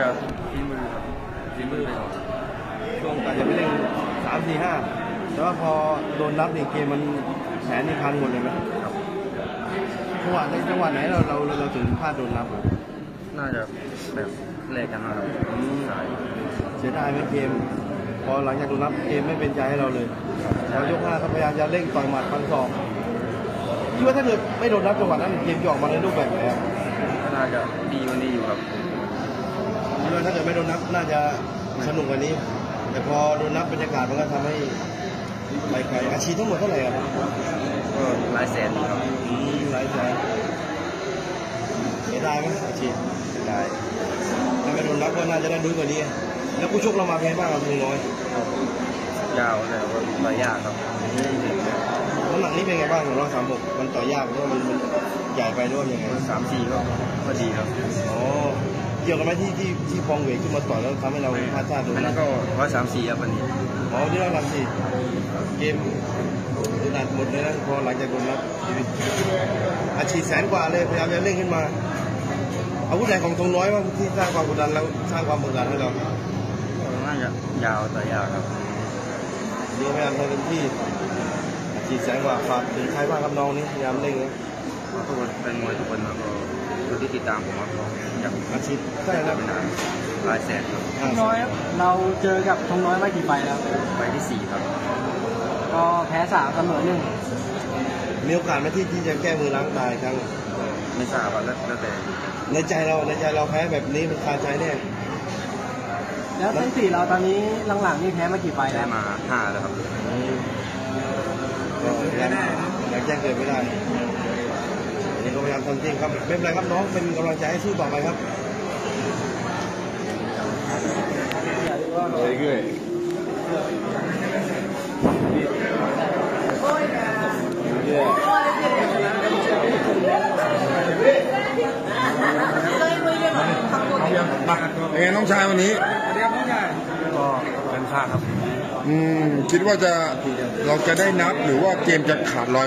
จะฝีมือครับฝีมือไปก่อนช่วงก่อนจะไปเล่นสามสี่ห้าแต่ว่าพอโดนนับนี่เกมมันแผนนี่พังหมดเลยไหมครับจังหวะในจังหวะไหนเราเราเราถึงพลาดโดนนับอะน่าจะแบบแลกกันมาครับใช่เสียดายไหมเกม พอหลังจากโดนนับเกมไม่เป็นใจให้เราเลยเรายกห้าก็พยายามจะเร่งต่อยหมัดฟันศอกคิดว่าถ้าเกิดไม่โดนนับจังหวะนั้นเกมจะออกมาในรูปแบบไหนอะก็น่าจะดีกวันนี้อยู่ครับ คิดว่าถ้าเกิดไม่โดนนับน่าจะสนุกกว่านี้ แต่พอโดนนับบรรยากาศมันก็ทำให้ไปไกลอาชีพทั้งหมดเท่าไหร่อะก็หลายแสนอยู่ครับอืมหลายแสนเสียดายไหมอาชีพได้ถ้าไม่โดนนับก็น่าจะได้ดูกว่านี้ แล้วกูชกเรามาแพ้บ้างเราทุงน้อยยาวแต่ว่าต่อยยากครับน้ำหนักนี้เป็นไงบ้างของเราสามหกมันต่อยากเพราะว่ามันมันใหญ่ไปด้วยยังไงสามสี่ก็ก็ดีครับอ๋อ เกี่ยวกับไหมที่ที่ที่ฟองเวทขึ้นมาต่อยแล้วทำให้เราพลาดท่าโดนอันนันี้บก็ร้อยสามสี่ครับวันนี้อ๋อที่เราทำสิเกมดูหนักหมดเลยนะพอหลังจากโดนนับชีวิตอาชีพแสนกว่าเลยพยายามจะเร่งขึ้นมา อาวุธไหนของทงน้อยว่าที่สร้างความกดดันแล้วสร้างความกดดันให้เราก็น่าจะยาวต่อยยากครับเดี๋ยวพยายามทำเต็มที่อาชีพแสนกว่าฝากถึงใครบ้างครับน้องนี่พยายามเร่งนะ ทุกคนเป็นมวยทุกคนแล้วก็คนที่ติดตามผมครับ ก็อยากอาชีพใช่แล้วเป็นหลายแสนครับอ่าน้อยครับเราเจอกับทงน้อยมากี่ไฟล์แล้ว ไปที่สี่ครับ ก็แพ้สามเสมอหนึ่งมีโอกาสไหมที่ที่จะแก้มือล้างตายครั้งไม่ทราบว่าแล้วแล้วแต่ในใจเราในใจเราแพ้แบบนี้มันคาใจแน่แล้วทั้งสี่เราตอนนี้หลังๆนี่แพ้มากี่ไฟล์ได้แล้วมาห้าแล้วครับ ก็ยังยังแจ้งเกิดไม่ได้ อันนี้ก็พยายามทำจริงครับไม่เป็นไรครับน้องเป็นกำลังใจให้สู้ต่อไปครับ Very good เป็นไงน้องชายวันนี้ก็เป็นค่าครับ อืมคิดว่าจะเราจะได้นับหรือว่าเกมจะขาดลอย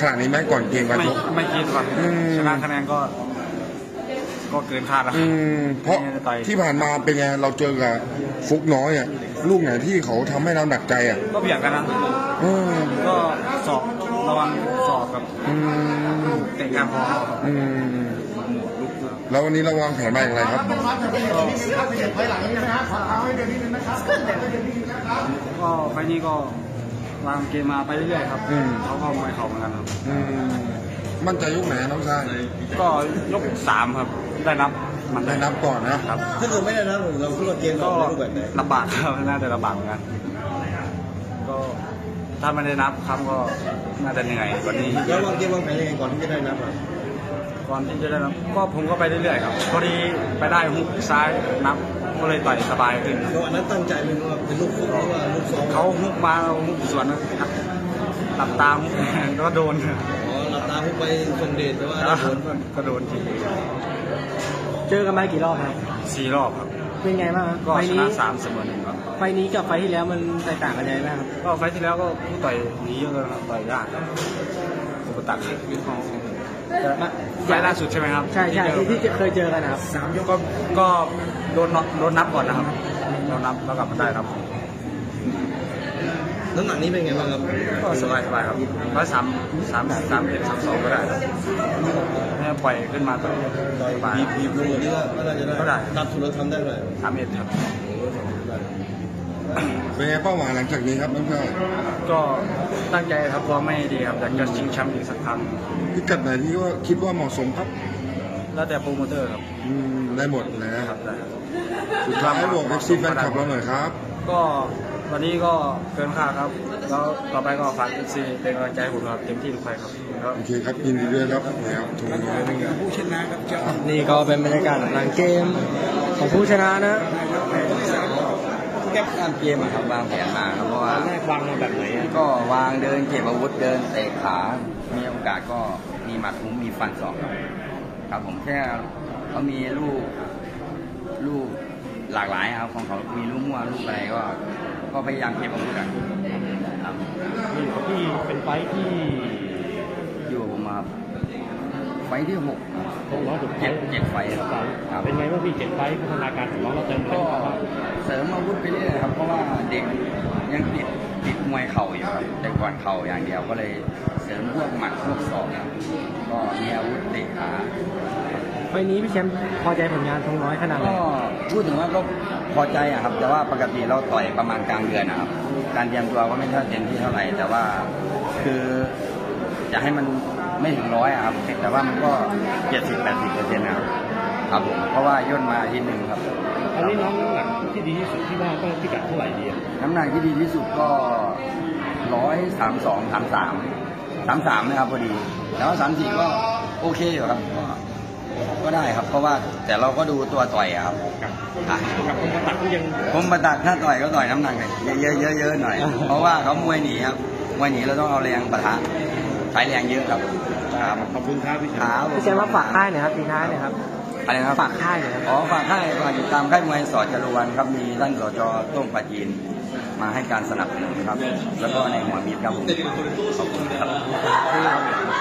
ขนาดนี้ไหมก่อนเกมการไม่ชก ไม่คิดว่าอืม ชนะคะแนนก็ ก็เกินคาดแล้ว อืมเพราะไม่ได้ต่อยที่ผ่านมาเป็นไงเราเจอกับฟุกน้อยอะลูกไหนที่เขาทำให้เราหนักใจอะก็เบียดกันนะ อืมก็สอบระวังสอบกับอืมเตะการพอครับอืม แล้ววันนี้เราวางแผนมาอย่างไรครับก็ไฟล์นี้ก็วางเกมมาไปเรื่อยๆครับอืมเขาก็มวยเขาเหมือนกันครับอืมมั่นใจยุคไหนน้องชายก็ยกสามครับ ได้นับมันได้นับก่อนนะครับถ้าเกิดไม่ได้นะเราคิดว่าเกมก็เราในรูปแบบไหนลำบากครับน่าจะลำบากเหมือนกันก็ถ้าไม่ได้นับครับก็น่าจะเหนื่อยกว่านี้แล้ววางเกมวางแผนยังไงก่อนที่จะได้นับอะ ก่อนที่จะได้นับก็ผมก็ไปเรื่อยๆครับพอดีไปได้ฮุกซ้ายนับก็เลยต่อยสบายขึ้นแล้วอันนั้นตั้งใจเป็นว่าเป็นลูกฟุกหรือว่าลูกซ้อมเขาฮุกมาเราฮุกสวนนะครับหลับตามฮุกแล้วก็โดนอ๋อหลับตาฟุกไปทรงเดชแต่ว่าแล้วได้ผลก็โดนทีเจอกันมากี่รอบครับสี่รอบครับเป็นไงบ้างครับก็ไฟชล์นะนี้สามเสมอหนึ่งครับ ไฟล์นี้กับไฟล์ที่แล้วมันแตกต่างกันยังไงบ้างครับ ก็ไฟล์ที่แล้วก็ผู้ต่อยหนีเยอะเลยครับต่อยยาก ครับอุปสรรคไฟล์ล่าสุดใช่ไหมครับใช่ใช่ที่ที่เคยเจอกันนะครับสามยกก็ก็โดนน็อกโดนนับก่อนนะครับโดนนับแล้วกลับมาได้ครับน้ำหนักนี้เป็นไงบ้างครับก็สบายสบายครับร้อยสามสามสามเอ็ดสามสองก็ได้ครับให้ปล่อยขึ้นมาต่อยสบายบีบบีบลงกว่านี้ก็น่าจะได้ก็ได้ตัดสุดเราทำได้เลยสามเอ็ดครับ เป็นไงเป้าหมายหลังจากนี้ครับน้องชายก็ตั้งใจครับพร้อมไม่ดีครับอยากจะชิงแชมป์อีกสักครั้งพิกัดไหนที่ว่าคิดว่าเหมาะสมครับ แล้วแต่โปรโมเตอร์ครับอืมได้หมดนะคครับได้ครับสุดท้ายบอก FC แฟนคลับเราหน่อยครับ ก็วันนี้ก็เกินคาดครับ แล้วต่อไปก็ฝาก FC เป็นกำลังใจให้ผมครับเต็มที่ทุกไฟต์ครับครับโอเคครับยินดีด้วยครับแล้วถูกนี่ก็เป็นบรรยากาศหลังเกมของผู้ชนะนะ แก้ตามเกมอะครับวางแผนมาครับเพราะว่าแรกวางมาแบบไหนอะก็วางเดินเก็บอาวุธเดินเตะขา มีโอกาสก็มีหมัดทุ้มมีฟันศอกครับครับผมแค่เขามีลูกลูกหลากหลายครับของเขามีลูกมั่วลูกอะไรก็ ก็พยายามเก็บอาวุธกันครับที่เป็นไฟที่อยู่กับผมมาครับไฟล์ที่หกตรงร้อยหกเจ็ดเจ็ดไฟล์ครับ ครับ เป็นไงบ้างพี่เจ็ดไฟท์พัฒนาการของน้องเราเติมอะไร ก็บ้างครับเสริมอาวุธไปเรื่อยครับ เพราะว่าเด็กยังติดติดมวยเข่าอยู่ครับแต่ก่อนเข่าอย่างเดียวก็เลยเสริมพวกหมัดพวกศอกครับก็มีอาวุธเตะขาไฟล์นี้พี่แชมป์พอใจผลงานทองน้อยขนาดไหนก็พูดถึงว่าก็พอใจอะครับ แต่ว่าปกติเราต่อยประมาณกลางเดือนนะครับ การเตรียมตัวก็ไม่เท่าเต็มที่เท่าไหร่ แต่ว่าคือจะให้มันไม่ถึงร้อยอะครับ แต่ว่ามันก็เจ็ดสิบแปดสิบเปอร์เซ็นต์นะครับครับผมเพราะว่าย่นมาทีหนึ่งครับ อันนี้น้องน้ำหนักที่ดีที่สุดที่ว่าต้องพิกัดเท่าไหร่ดีอะน้ำหนักที่ดีที่สุดก็ร้อยสามสองสามสามสามสามนะครับพอดีแต่ว่าสามสี่ก็โอเคอยู่ครับก็ก็ได้ครับ เพราะว่าแต่เราก็ดูตัวต่อยอะครับอะกับคนตัดก็ยังผมประตักถ้าต่อยก็ต่อยน้ำหนักเยอะๆเยอะๆหน่อย เพราะว่าเขามวยหนีครับมวยหนีเราต้องเอาแรงปะทะใช้แรงเยอะครับครับขอบคุณครับพี่ขาพี่แชมป์ว่าฝากค่ายหน่อยครับทีท้ายหน่อยครับ อะไรนะครับฝากค่ายหน่อยครับอ๋อฝากค่ายฝากติดตามค่ายมวยสอจรวนครับมีท่านสจต้งปาจีนมาให้การสนับสนุนครับ แล้วก็ในหัวมีดครับผมขอบคุณครับ